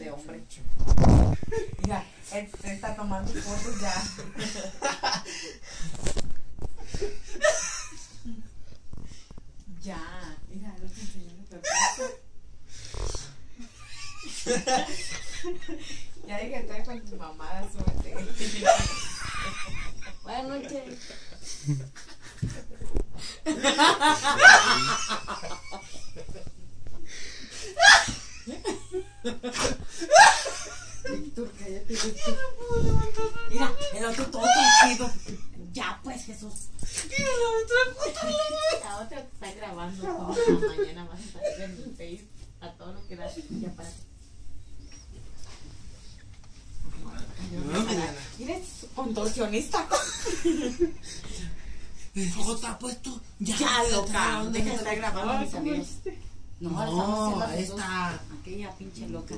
de hombre. Mira, él, él está tomando fotos ya. ya, mira, lo que Ya dije, está con tu mamá, súbete. Buenas noches. Mira, el otro todo torcido. Ya, pues, Jesús. La otra está grabando todo. La mañana vas a salir en el Face a todo lo que da. Ya para. Mira, es contorsionista. El fuego está puesto. Ya, Ya, loca. ¿dónde Deja de está? estar grabando mis ¿cómo amigos. No, No, dos. está. Aquella pinche loca.